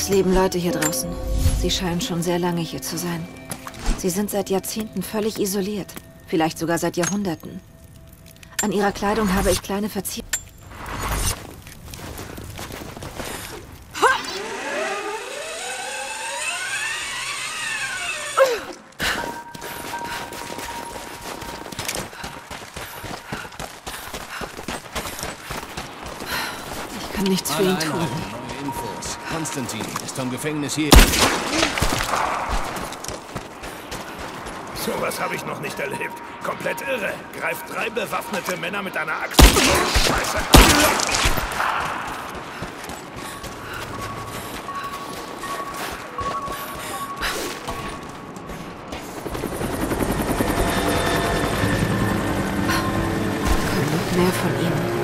Es leben Leute hier draußen. Sie scheinen schon sehr lange hier zu sein. Sie sind seit Jahrzehnten völlig isoliert. Vielleicht sogar seit Jahrhunderten. An ihrer Kleidung habe ich kleine Verzierungen. Ich kann nichts für ihn tun. Infos. Konstantin ist vom Gefängnis hier. Sowas habe ich noch nicht erlebt. Komplett irre. Greift drei bewaffnete Männer mit einer Axt. Scheiße. Noch mehr von ihnen.